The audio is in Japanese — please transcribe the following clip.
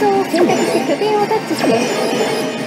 像を選択して拠点をタッチして